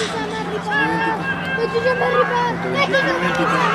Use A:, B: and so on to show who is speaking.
A: Eccoci America! Eccoci America! Eccoci